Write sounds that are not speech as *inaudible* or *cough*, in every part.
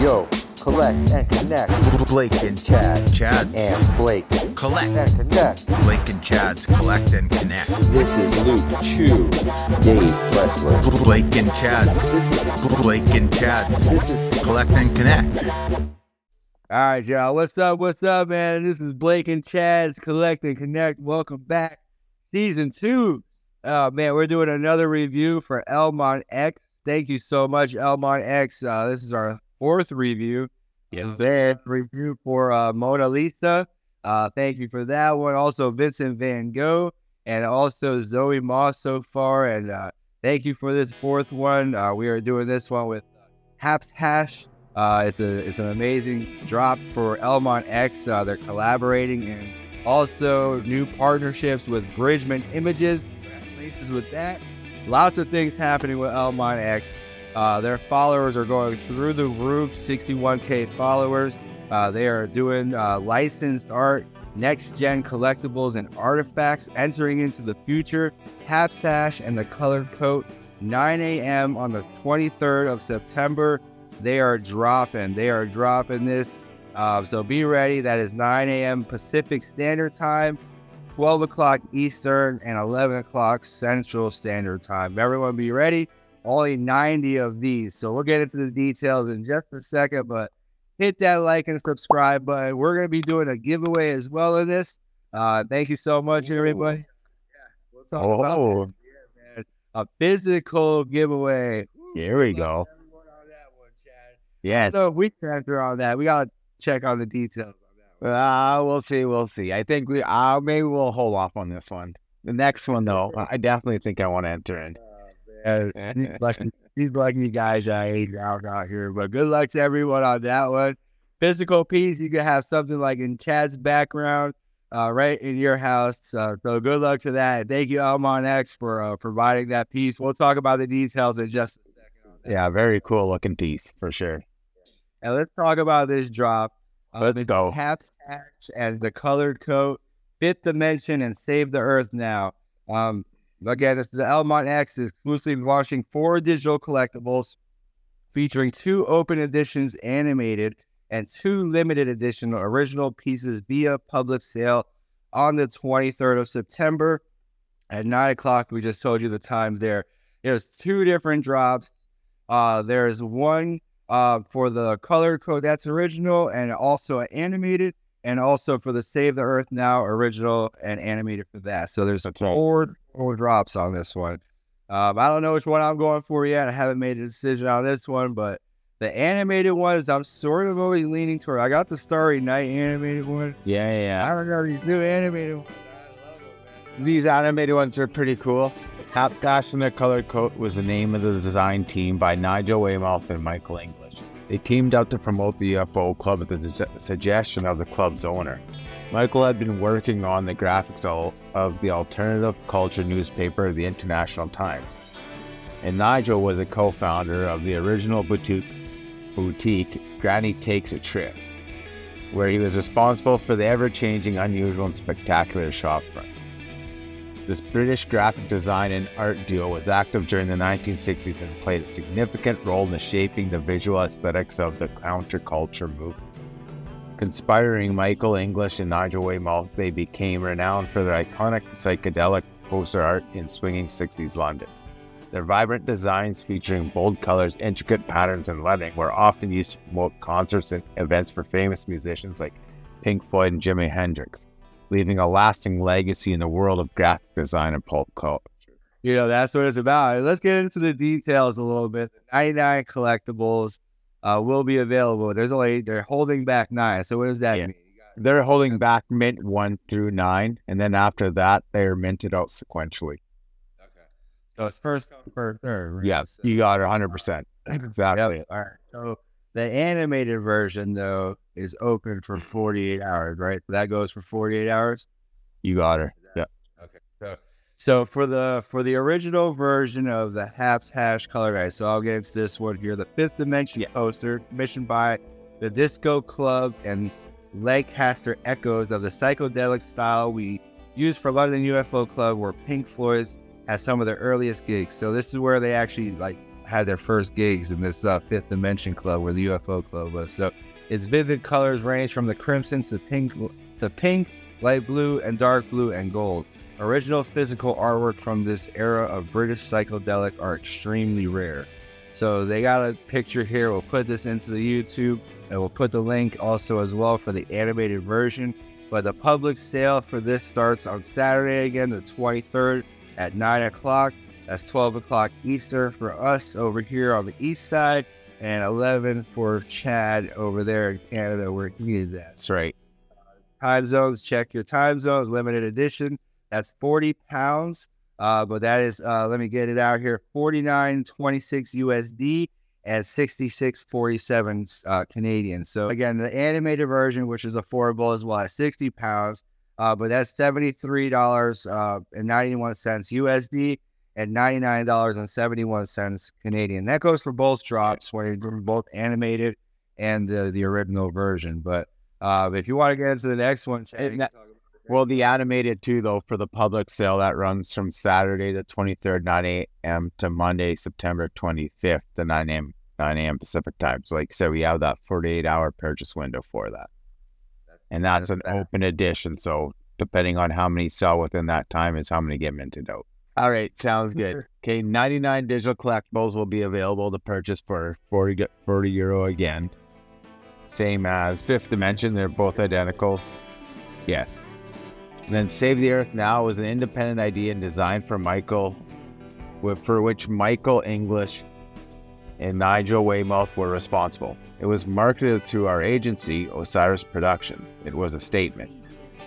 Yo, collect and connect. Blake and Chad. Chad. And Blake. Collect and connect. Blake and Chad's collect and connect. This is Luke Chueh. Dave Pressler. Blake and Chad's. This is Blake and Chad's. this is Collect and connect. All right, y'all. What's up? What's up, man? This is Blake and Chad's Collect and Connect. Welcome back. Season two. Oh, man, we're doing another review for Elmon X. Thank you so much, Elmon X. Uh, this is our fourth review. Yes, Then review for uh, Mona Lisa. Uh, thank you for that one. Also, Vincent Van Gogh and also Zoe Moss so far. And uh, thank you for this fourth one. Uh, we are doing this one with Hapshash. Uh, it's a it's an amazing drop for Elmon X. Uh, they're collaborating and also new partnerships with Bridgeman Images. Congratulations with that. Lots of things happening with Elmon X. Uh, their followers are going through the roof. 61k followers. Uh, they are doing uh, licensed art, next gen collectibles, and artifacts entering into the future. Hapshash and the Colored Coat, 9 a.m. on the 23rd of September. They are dropping. They are dropping this. Uh, so be ready. That is 9 a.m. Pacific Standard Time, 12 o'clock Eastern, and 11 o'clock Central Standard Time. Everyone be ready. Only 90 of these. So we'll get into the details in just a second, but hit that like and subscribe button. We're going to be doing a giveaway as well in this. Uh, thank you so much, everybody. Yeah, we'll talk about Oh, that. Yeah, man. A physical giveaway. here we go. to everyone on that one, Chad. Yes. So we transfer on that. We gotta check on the details on that. One. Uh, we'll see. We'll see. I think we, uh, maybe we'll hold off on this one. The next one, though, I definitely think I want to enter in. Yeah, *laughs* these lucky, these lucky guys I hate out out here. But good luck to everyone on that one. Physical piece, you can have something like in Chad's background, uh, right in your house. Uh, so good luck to that. Thank you, Elmon X, for uh, providing that piece. We'll talk about the details in just a second. Yeah, very cool looking piece for sure. And let's talk about this drop. Um, Let's go. Haps Hatch and the colored coat, fifth dimension, and save the earth now. Um, again, this is the Elmon X is exclusively launching four digital collectibles, featuring two open editions animated and two limited edition original pieces via public sale on the 23rd of September at nine o'clock. We just told you the times there. There's two different drops. Uh, there's one uh, for the color code that's original and also animated, and also for the Save the Earth Now original and animated for that. So there's That's right. four, four drops on this one. Um, I don't know which one I'm going for yet. I haven't made a decision on this one, but the animated ones I'm sort of always leaning toward. I got the Starry Night animated one. Yeah, yeah. I don't these new animated ones. I love them, man. These animated ones are pretty cool. Hapshash and their colored coat was the name of the design team by Nigel Waymouth and Michael English. They teamed up to promote the UFO club at the su- suggestion of the club's owner. Michael had been working on the graphics of the alternative culture newspaper, the International Times. And Nigel was a co founder of the original boutique, boutique Granny Takes a Trip, where he was responsible for the ever changing, unusual, and spectacular shopfront. This British graphic design and art duo was active during the 1960s and played a significant role in shaping the visual aesthetics of the counterculture movement. Conspiring Michael English and Nigel Waymouth, they became renowned for their iconic psychedelic poster art in swinging 60s London. Their vibrant designs featuring bold colors, intricate patterns, and lettering were often used to promote concerts and events for famous musicians like Pink Floyd and Jimi Hendrix leaving a lasting legacy in the world of graphic design and pulp culture. You know, that's what it's about. Let's get into the details a little bit. The 99 collectibles uh, will be available. There's only, they're holding back nine. So what does that Yeah. mean? They're holding back mint one through nine, and then after that, they're minted out sequentially. Okay. So it's first come, first serve. Right? Yeah, So- you got it 100%. Exactly. Yep. All right. So the animated version, though, is open for mm-hmm. 48 hours, right? That goes for 48 hours. You got her. Yeah. Okay. So, so for the for the original version of the Hapshash color guide, so I'll get into this one here. The fifth dimension Yeah. poster, commissioned by the Disco Club and Lancaster echoes of the psychedelic style we used for London UFO Club, where Pink Floyd has some of their earliest gigs. So this is where they actually like had their first gigs in this uh, Fifth Dimension Club, where the UFO Club was. So its vivid colors range from the crimson to pink, to pink, light blue, and dark blue and gold. Original physical artwork from this era of British psychedelic are extremely rare. So they got a picture here. We'll put this into the YouTube and we'll put the link also as well for the animated version. But the public sale for this starts on Saturday again, the 23rd at 9 o'clock. That's 12 o'clock Eastern for us over here on the east side, and 11 for Chad over there in Canada where he is at. That's right. Time zones, check your time zones, limited edition. That's 40 pounds. Uh, but that is, uh, let me get it out here 49.26 USD and 66.47 uh, Canadian. So again, the animated version, which is affordable as well, at 60 pounds. Uh, but that's $73 uh, and 91 cents USD and $99.71 Canadian. That goes for both drops when you're both animated and the, the original version. But uh, if you want to get into the next one, Chad, that- talk about the Well, the animated too, though, for the public sale that runs from Saturday the 23rd, 9 a.m. to Monday, September 25th, the 9 a.m. 9 a.m. Pacific time. So, like I said, we have that 48 hour purchase window for that. And that's an that. open edition. So, depending on how many sell within that time, is how many get minted out. All right, sounds good. Okay, 99 digital collectibles will be available to purchase for 40, 40 euro again. Same as Fifth Dimension, they're both identical. Yes. And then Save the Earth Now was an independent idea and designed for Michael, with, for which Michael English and Nigel Waymouth were responsible. It was marketed through our agency, Osiris Productions. It was a statement.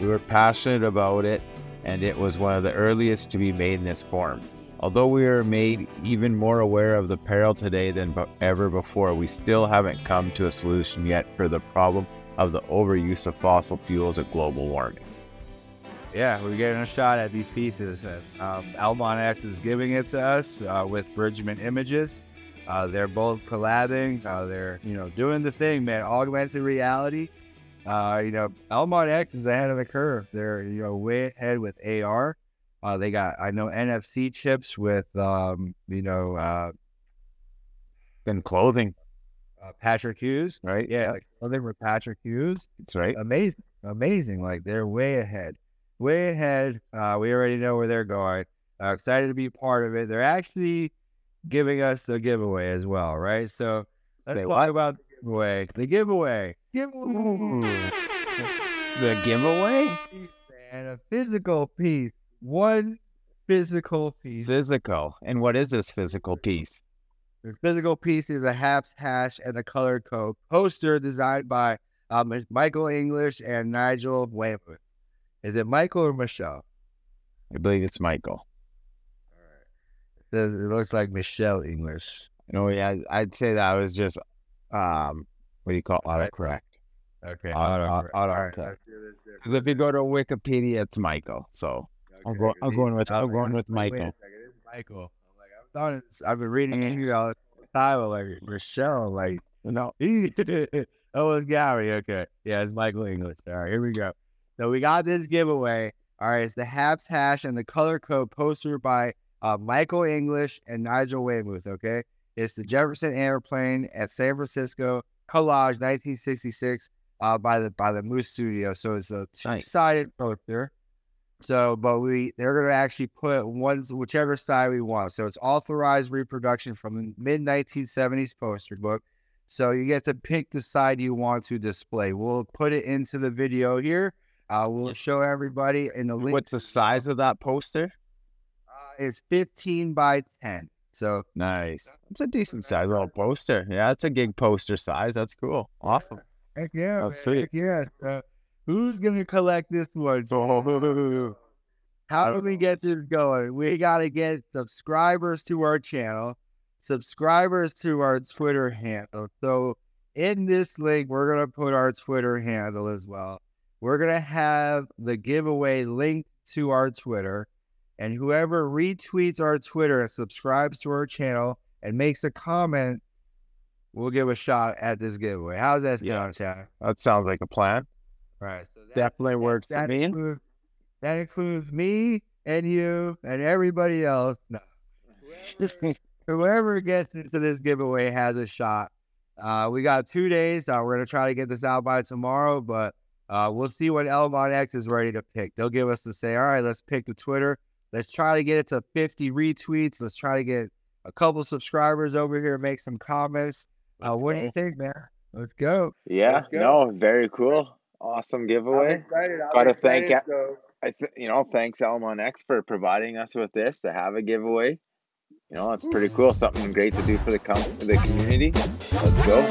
We were passionate about it, and it was one of the earliest to be made in this form. Although we are made even more aware of the peril today than ever before, we still haven't come to a solution yet for the problem of the overuse of fossil fuels and global warming. Yeah, we're getting a shot at these pieces. Um, X is giving it to us uh, with Bridgeman Images. Uh, they're both collabing. Uh, they're you know doing the thing, man. Augmented reality. Uh, you know, Elmon X is ahead of the curve. They're you know way ahead with AR. Uh, they got I know NFC chips with um, you know uh, Then clothing, uh, Patrick Hughes. right? Yeah, like something with Patrick Hughes. that's right. amazing, amazing. Like they're way ahead, way ahead. Uh, we already know where they're going. Uh, excited to be part of it. They're actually giving us the giveaway as well, right? So let's Say talk what? about giveaway. The giveaway. Giveaway. The giveaway? And a physical piece. One physical piece. Physical. And what is this physical piece? The physical piece is a Hapshash and a colored coat poster designed by um, Michael English and Nigel Waymouth. Is it Michael or Michelle? I believe it's Michael. It says- it looks like Michelle English. No, yeah, I'd say that was just um, what do you call autocorrect? Okay. Auto- auto- autocorrect. Because if you go to Wikipedia, it's Michael. So I'm go- I'm going with- I'm going with Michael. Michael. I'm like, I thought it's, I've been reading here all the time. Like Michelle, like no, *laughs* oh, it's Gary. Okay, yeah, it's Michael English. All right, here we go. So we got this giveaway. All right, it's the Hapshash and the color code poster by uh, Michael English and Nigel Waymouth. Okay, it's the Jefferson Airplane at San Francisco Collage, 1966, uh, by the by the Moose Studio. So it's a Nice. two-sided poster. So, but we they're gonna actually put one whichever side we want. So it's authorized reproduction from the mid 1970s poster book. So you get to pick the side you want to display. We'll put it into the video here. Uh, we'll show everybody in the link. what's the size of that poster? Uh, it's 15 by 10. So Nice. It's a decent size little poster. Yeah, it's a gig poster size. That's cool. Awesome. heck yeah, Oh, heck yeah. So who's gonna collect this one? *laughs* Oh, How do we get this going? We got to get subscribers to our channel, subscribers to our Twitter handle. So, in this link, we're going to put our Twitter handle as well. We're going to have the giveaway linked to our Twitter. And whoever retweets our Twitter and subscribes to our channel and makes a comment, we'll give a shot at this giveaway. How's that Yeah. sound, Chad? that sounds like a plan. Right. So that- Definitely works for that me. includes, that includes me and you and everybody else. No. Whoever, *laughs* whoever gets into this giveaway has a shot. Uh, we got two days. Uh, we're gonna try to get this out by tomorrow, but uh, we'll see when Elmon X is ready to pick. They'll give us to say, all right, let's pick the Twitter. Let's try to get it to 50 retweets. Let's try to get a couple subscribers over here, make some comments. Uh, what do you think, man? Let's go. Yeah, Let's go. no, very cool. Awesome giveaway. Gotta thank so- I th- you know, thanks Elmon X for providing us with this to have a giveaway. You know, it's pretty cool. Something great to do for the com- the community. Let's go.